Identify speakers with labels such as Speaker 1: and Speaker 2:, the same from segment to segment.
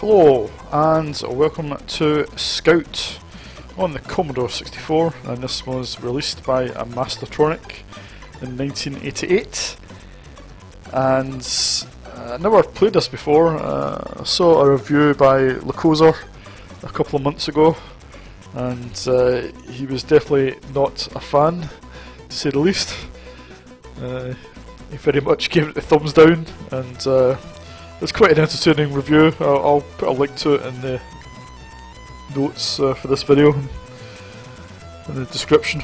Speaker 1: Hello and welcome to Scout on the Commodore 64 and this was released by a Mastertronic in 1988 and uh, I never played this before, uh, I saw a review by Lukozer a couple of months ago and uh, he was definitely not a fan to say the least. Uh, he very much gave it the thumbs down and uh, it's quite an entertaining review. I'll, I'll, put a link to it in the notes uh, for this video in the description.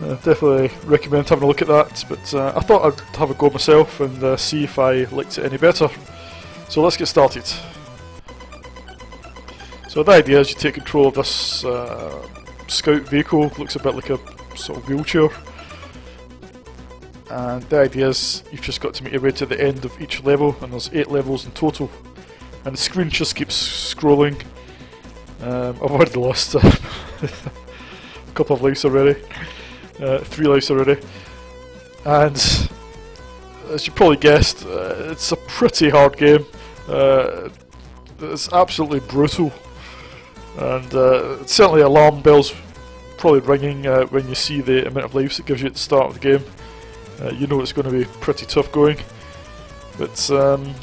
Speaker 1: Uh, definitely recommend having a look at that, but uh, I thought I'd have a go myself and uh, see if I liked it any better. So let's get started. So the idea is you take control of this uh, scout vehicle, looks a bit like a sort of wheelchair and the idea is you've just got to make your way to the end of each level and there's 8 levels in total. And the screen just keeps scrolling. Um, I've already lost a couple of lives already. Uh, 3 lives already. And as you probably guessed uh, it's a pretty hard game. Uh, it's absolutely brutal. And uh, certainly alarm bells probably ringing uh, when you see the amount of lives it gives you at the start of the game uh, you know it's going to be pretty tough going. But um,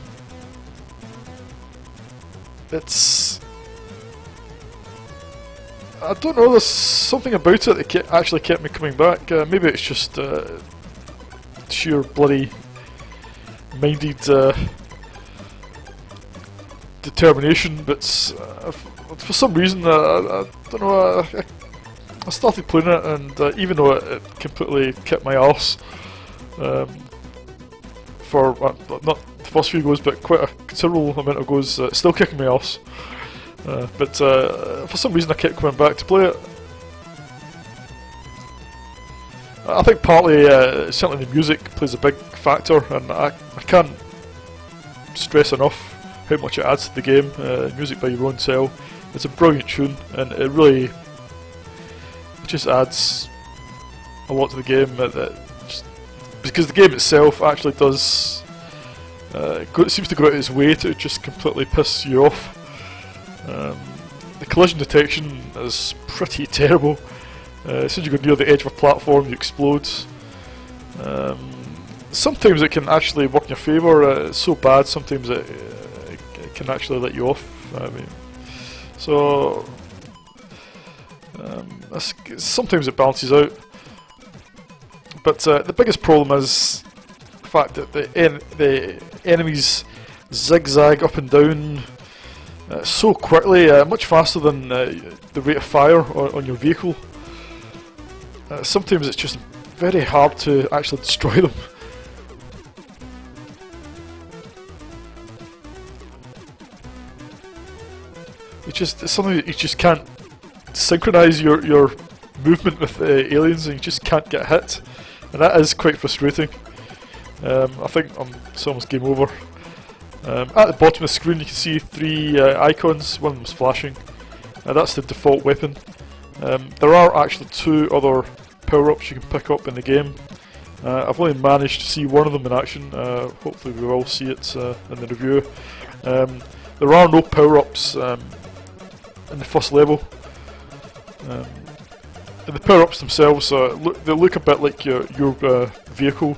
Speaker 1: it's I don't know. There's something about it that ke actually kept me coming back. Uh, maybe it's just uh, sheer bloody minded uh, determination. But uh, for some reason, uh, I, I, don't know. I, I started playing it, and even though it, it completely kept my arse um, for uh, not the first few goes, but quite a considerable amount of goes. Uh, still kicking me ass, uh, but uh, for some reason I kept coming back to play it. I think partly, uh, certainly the music plays a big factor, and I, I can't stress enough how much it adds to the game. Uh, music by Jeroen Tel, it's a brilliant tune, and it really it just adds a lot to the game. Because the game itself actually does uh, it seems to go out its way to just completely piss you off. Um, the collision detection is pretty terrible. Uh, as soon as you go near the edge of a platform, you explode. Um, sometimes it can actually work in your favour. Uh, it's so bad, sometimes it, uh, it, can actually let you off. I mean, so um, sometimes it balances out. But uh, the biggest problem is the fact that the, en the enemies zigzag up and down uh, so quickly, uh, much faster than uh, the rate of fire on, on your vehicle. Uh, sometimes it's just very hard to actually destroy them. It's just it's something that you just can't synchronize your your movement with uh, aliens, and you just can't get hit. And that is quite frustrating. Um, I think I'm, it's almost game over. Um, at the bottom of the screen you can see three uh, icons, one of flashing. Uh, that's the default weapon. Um, there are actually two other power-ups you can pick up in the game. Uh, I've only managed to see one of them in action, uh, hopefully we will see it uh, in the review. Um, there are no power-ups um, in the first level. The power-ups themselves, uh, look, they look a bit like your, your uh, vehicle,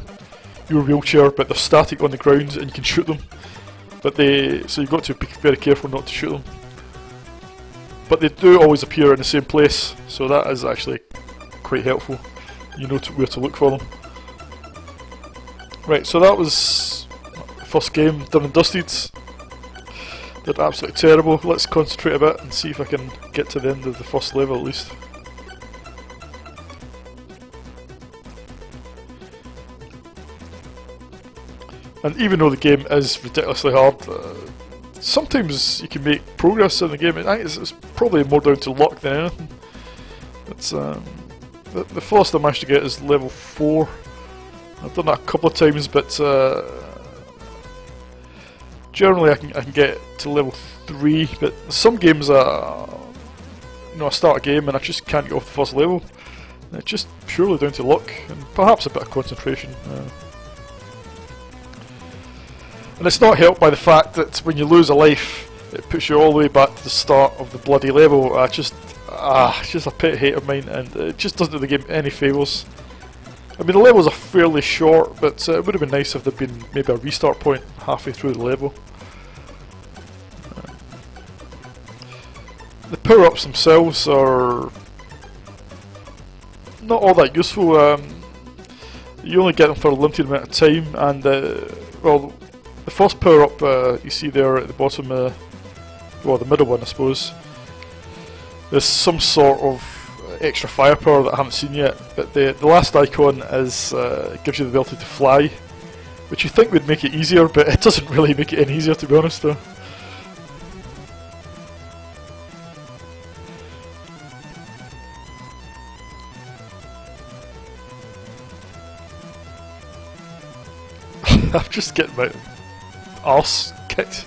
Speaker 1: your wheelchair, but they're static on the ground and you can shoot them. But they, so you've got to be very careful not to shoot them. But they do always appear in the same place, so that is actually quite helpful. You know to, where to look for them. Right, so that was first game done and dusted. Did absolutely terrible. Let's concentrate a bit and see if I can get to the end of the first level at least. And even though the game is ridiculously hard, uh, sometimes you can make progress in the game. It's, it's probably more down to luck than anything. It's um, the, the first I managed to get is level 4. I've done that a couple of times, but uh, generally I can, I can get to level 3. But some games, uh, you know, I start a game and I just can't get off the first level. It's just purely down to luck and perhaps a bit of concentration. Uh, and it's not helped by the fact that when you lose a life, it puts you all the way back to the start of the bloody level. I just, ah, it's just a pet hate of mine, and it just doesn't do the game any favours. I mean, the levels are fairly short, but uh, it would have been nice if there'd been maybe a restart point halfway through the level. the power-ups themselves are not all that useful. Um, you only get them for a limited amount of time, and uh, well, the first power-up uh, you see there at the bottom, uh, well, the middle one, I suppose. There's some sort of extra firepower that I haven't seen yet, but the the last icon is uh, gives you the ability to fly, which you think would make it easier, but it doesn't really make it any easier, to be honest. Though. I'm just getting my arse kicked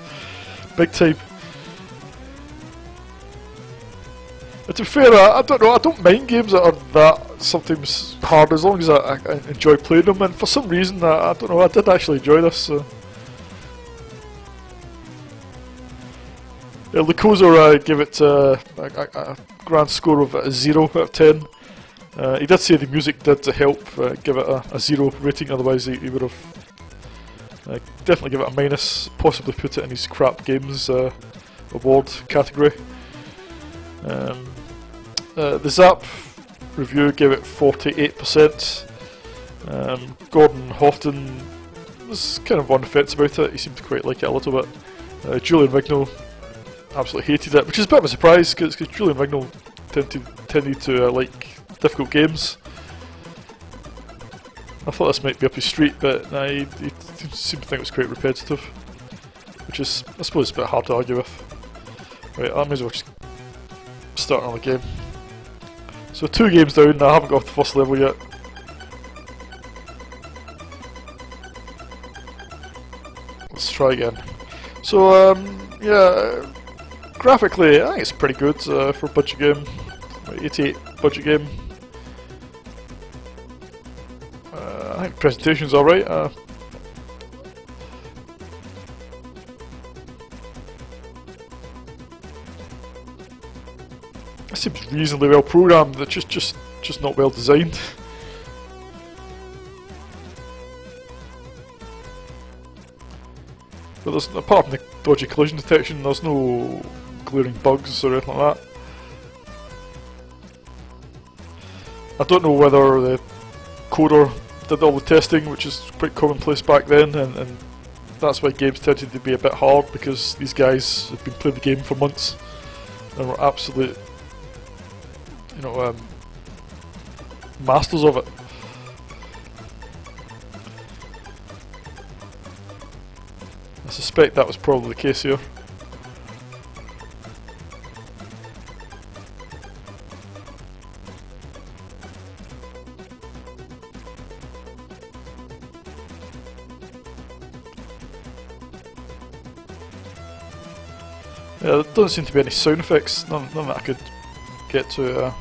Speaker 1: big time. But to be fair, I, I, don't know, I don't mind games that are that sometimes hard as long as I, I enjoy playing them and for some reason, I, I, don't know, I did actually enjoy this. So. Yeah, uh, gave it uh, a, a, grand score of a 0 out of 10. Uh, he did say the music did to help uh, give it a, a, 0 rating, otherwise he, he would have uh, definitely give it a minus, possibly put it in his crap games uh, award category. Um, uh, the Zzap review gave it 48%. Um, Gordon Houghton was kind of on the fence about it, he seemed to quite like it a little bit. Uh, Julian Rignall absolutely hated it, which is a bit of a surprise because Julian Rignall tend to, tended to uh, like difficult games. I thought this might be up his street, but nah, he, he seemed to think it was quite repetitive. Which is, I suppose, a bit hard to argue with. Right, I may as well just start another game. So two games down, I haven't got off the first level yet. Let's try again. So, um, yeah, graphically, I think it's pretty good uh, for a budget game. 88 budget game. I think presentation's alright. Uh, reasonably well programmed, it's just, just, just not well designed. But there's, apart from the dodgy collision detection, there's no glaring bugs or anything like that. I don't know whether the coder did all the testing, which is quite commonplace back then, and, and that's why games tended to be a bit hard because these guys have been playing the game for months and were absolute, you know, um, masters of it. I suspect that was probably the case here. Yeah, there doesn't seem to be any sound effects, none, none that I could get to. Uh,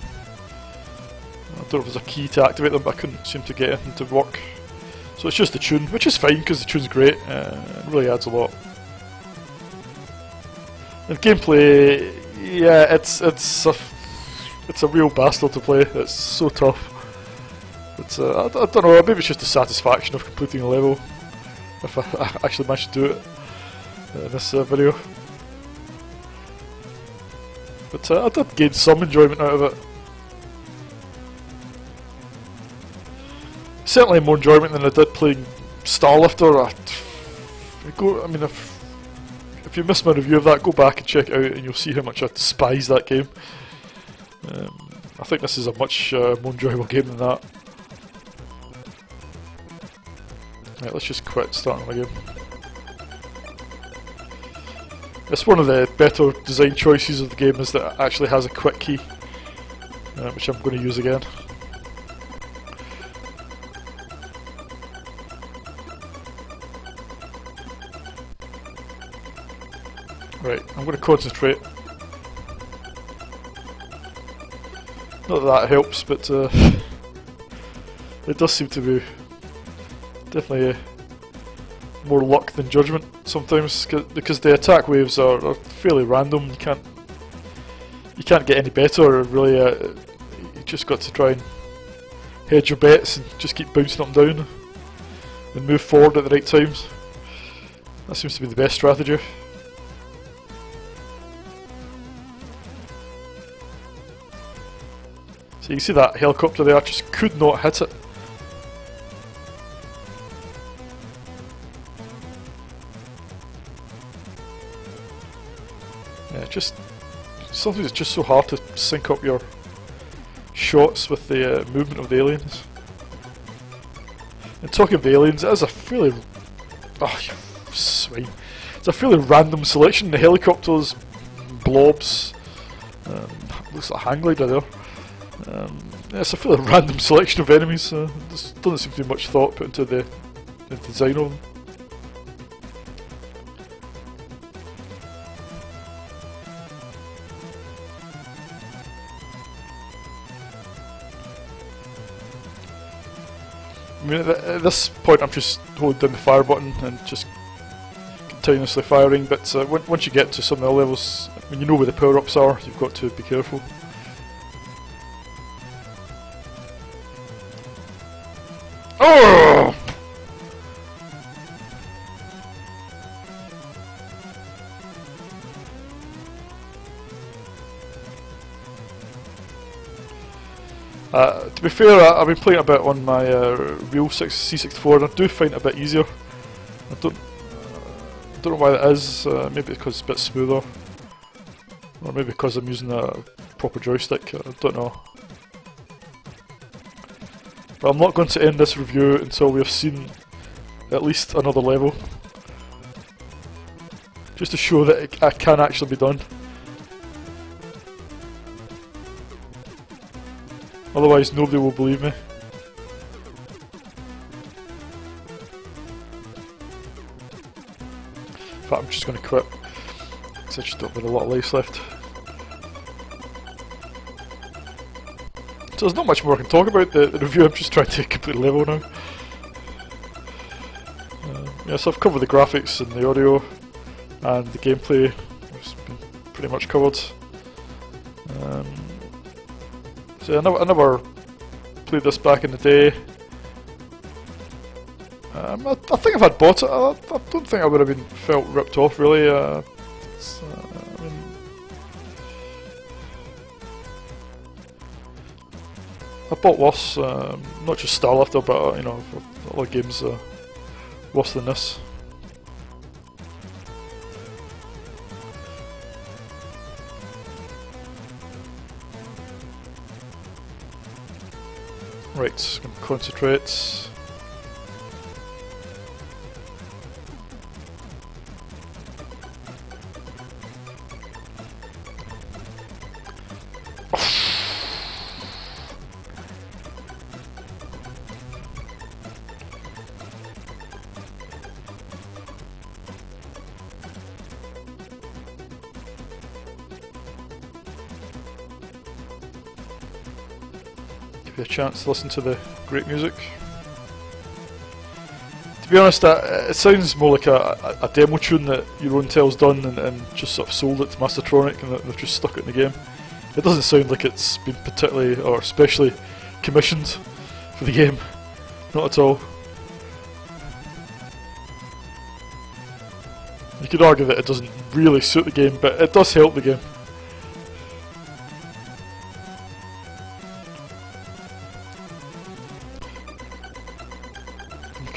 Speaker 1: Don't know a key to activate them, but I couldn't seem to get anything to work. So it's just the tune, which is fine because the tune's great, uh, it really adds a lot. And gameplay, yeah, it's it's a, it's a real bastard to play, it's so tough. It's, uh, I, I, don't know, maybe it's just the satisfaction of completing a level, if I, I actually managed to do it in this uh, video. But uh, I did gain some enjoyment out of it. Certainly more enjoyment than I did playing Starlifter. I, go, I mean, if if you missed my review of that, go back and check it out, and you'll see how much I despise that game. Um, I think this is a much uh, more enjoyable game than that. Right, let's just quit starting the game. It's one of the better design choices of the game is that it actually has a quick key, uh, which I'm going to use again. I'm going to concentrate. Not that that helps, but uh, it does seem to be definitely uh, more luck than judgment sometimes because the attack waves are, are, fairly random. You can't you can't get any better really. Uh, you just got to try and hedge your bets and just keep bouncing up and down and move forward at the right times. That seems to be the best strategy. So you can see that helicopter there just could not hit it. Yeah, just sometimes it's just so hard to sync up your shots with the uh, movement of the aliens. And talking of aliens, it is a fairly oh swine. It's a fairly random selection. The helicopters, blobs, um, looks like a hang glider there. Um, yeah, it's a fairly random selection of enemies. Uh, there doesn't seem to be much thought put into the, the design of them. I mean, at this point I'm just holding down the fire button and just continuously firing, but uh, once you get to some of the levels, when you know where the power-ups are, you've got to be careful. Oh! Uh, to be fair, I, have been playing a bit on my uh, real 6, C64 and I do find it a bit easier. I don't, uh, don't know why that is, uh, maybe because it's a bit smoother. Or maybe because I'm using a proper joystick, I don't know. But I'm not going to end this review until we have seen at least another level. Just to show that it, it can actually be done. Otherwise nobody will believe me. Fact, I'm just going to quit. Because I just don't have a lot of life left. So there's not much more I can talk about the, the review, I'm just trying to complete the level now. Uh, yeah, so I've covered the graphics and the audio and the gameplay, it's been pretty much covered. Um, so I never, I never played this back in the day. Um, I, I, think if I'd bought it, I, I, don't think I would have been felt ripped off really. Uh, bought worse, um, not just Starlifter, but uh, you know, other games uh, worse than this. Right, concentrate. A chance to listen to the great music. To be honest, it sounds more like a, a, demo tune that Jeroen Tel's done and, and, just sort of sold it to Mastertronic and they've just stuck it in the game. It doesn't sound like it's been particularly or especially commissioned for the game. Not at all. You could argue that it doesn't really suit the game, but it does help the game.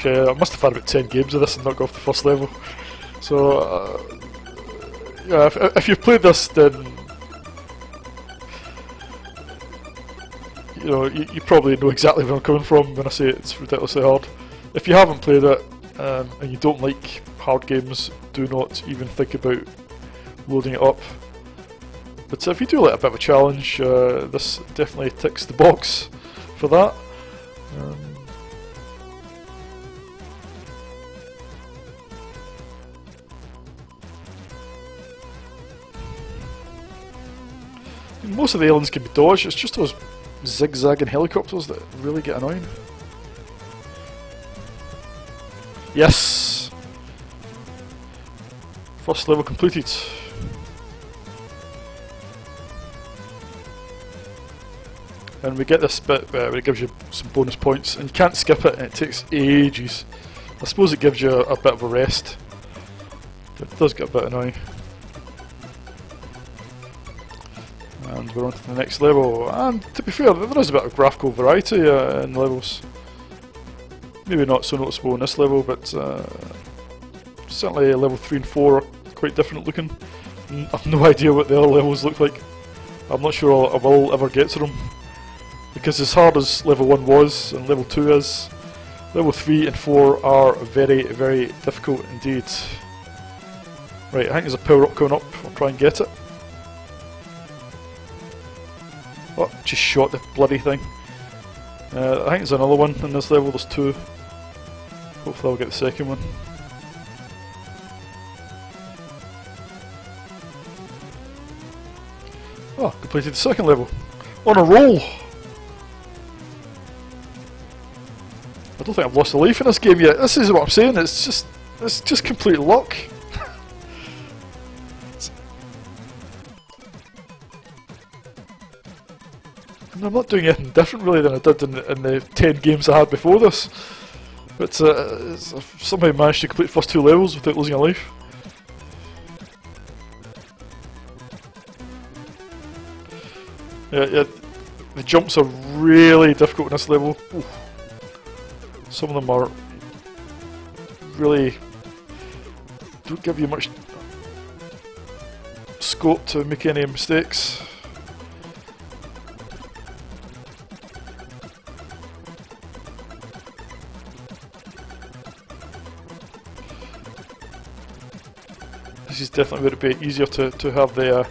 Speaker 1: Okay, I must have had about 10 games of this and not got off the first level. So, uh, yeah, if, if, you've played this, then you know you, you, probably know exactly where I'm coming from when I say it's ridiculously hard. If you haven't played it um, and you don't like hard games, do not even think about loading it up. But if you do like a bit of a challenge, uh, this definitely ticks the box for that. Um, Most of the aliens can be dodged, it's just those zigzagging helicopters that really get annoying. Yes! First level completed. And we get this bit where it gives you some bonus points, and you can't skip it, and it takes ages. I suppose it gives you a, a bit of a rest. It does get a bit annoying. And we're on to the next level, and to be fair, there is a bit of graphical variety uh, in levels. Maybe not so noticeable in this level, but uh, certainly level 3 and 4 are quite different looking. I've no idea what the other levels look like. I'm not sure I will ever get to them. Because as hard as level 1 was, and level 2 is, level 3 and 4 are very, very difficult indeed. Right, I think there's a power up coming up, I'll try and get it. Just shot the bloody thing. Uh, I think there's another one in this level, there's two. Hopefully I'll get the second one. Oh, completed the second level. On a roll! I don't think I've lost a life in this game yet. This is what I'm saying, it's just it's just complete luck. I'm not doing anything different really than I did in, in the 10 games I had before this. But uh, I've somehow managed to complete the first two levels without losing a life. Yeah, yeah, the jumps are really difficult in this level. Some of them are really don't give you much scope to make any mistakes. Definitely would to be easier to, to have the uh,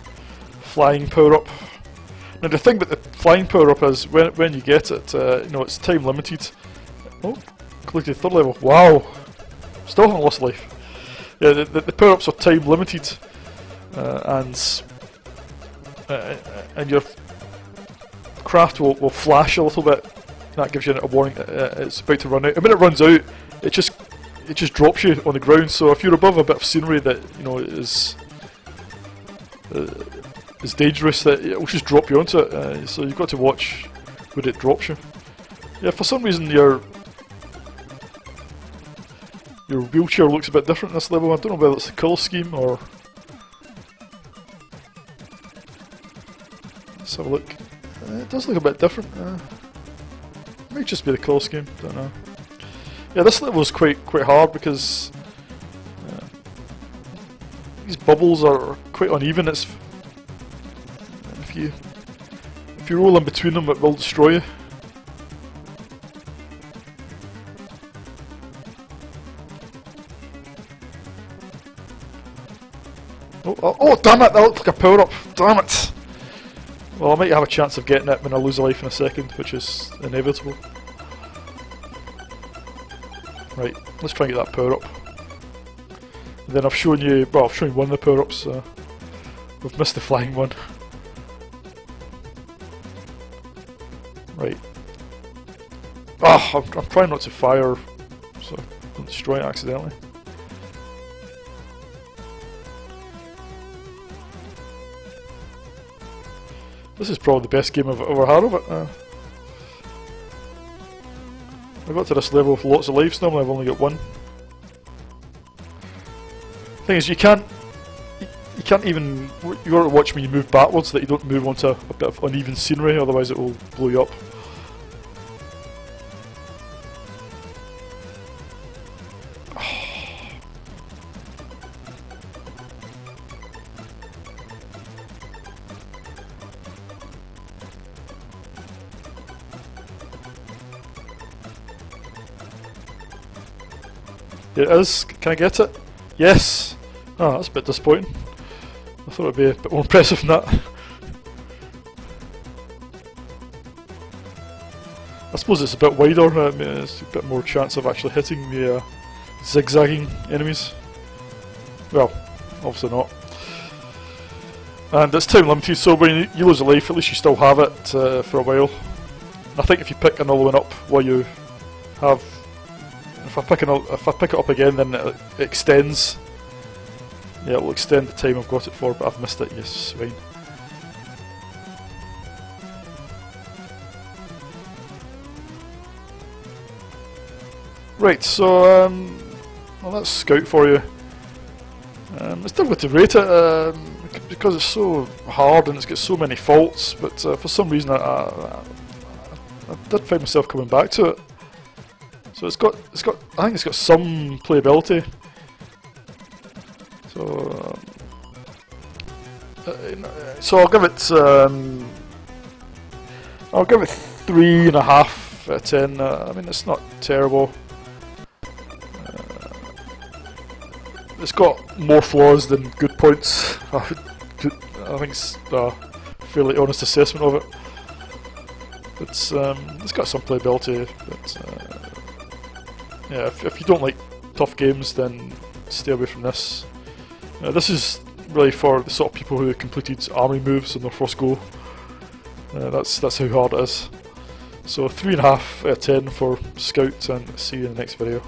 Speaker 1: flying power up. Now the thing about the flying power up is when when you get it, uh, you know it's time limited. Oh, completed third level. Wow, still haven't lost life. Yeah, the, the, the power ups are time limited, uh, and uh, and your craft will, will flash a little bit. That gives you a warning that uh, it's about to run out. And when it runs out, it just it just drops you on the ground. So if you're above a bit of scenery that you know is uh, is dangerous, that it will just drop you onto it. Uh, so you've got to watch where it drops you. Yeah, for some reason your your wheelchair looks a bit different in this level. I don't know whether it's the colour scheme or. Let's have a look. Uh, it does look a bit different. Uh, might just be the colour scheme. Don't know. Yeah, this level is quite quite hard because uh, these bubbles are quite uneven. It's if you if you roll in between them, it will destroy you. Oh, oh, oh, damn it! That looked like a power up. Damn it! Well, I might have a chance of getting it when I lose a life in a second, which is inevitable. Right, let's try and get that power up. And then I've shown you, well, I've shown you one of the power ups. Uh, we've missed the flying one. Right. Ah, oh, I'm, I'm trying not to fire, so I don't destroy it accidentally. This is probably the best game I've ever had of it. Uh, I got to this level with lots of lives normally I've only got one. Thing is, you can't, you can't even, you got to watch me move backwards so that you don't move onto a bit of uneven scenery, otherwise it will blow you up. It is. Can I get it? Yes! Oh, that's a bit disappointing. I thought it'd be a bit more impressive than that. I suppose it's a bit wider, I mean, it's a bit more chance of actually hitting the uh, zigzagging enemies. Well, obviously not. And it's time limited, so when you lose a life, at least you still have it uh, for a while. I think if you pick another one up while you have if I pick it up, if I pick it up again, then it extends Yeah, it will extend the time I've got it for, but I've missed it, yes, swine. Right, so, um, well that's Scout for you. Um, it's difficult to rate it um, because it's so hard and it's got so many faults, but uh, for some reason I, I, I, did find myself coming back to it. So it's got, it's got, I think it's got some playability. So, um, uh, so I'll give it, um, I'll give it three and a half out of ten. Uh, I mean, it's not terrible. it's got more flaws than good points. I think it's a fairly honest assessment of it. It's um, it's got some playability, but uh, yeah, if, if, you don't like tough games, then stay away from this. Uh, this is really for the sort of people who completed army moves on their first go. Uh, that's that's how hard it is. So three and a half out of ten for Scout, and see you in the next video.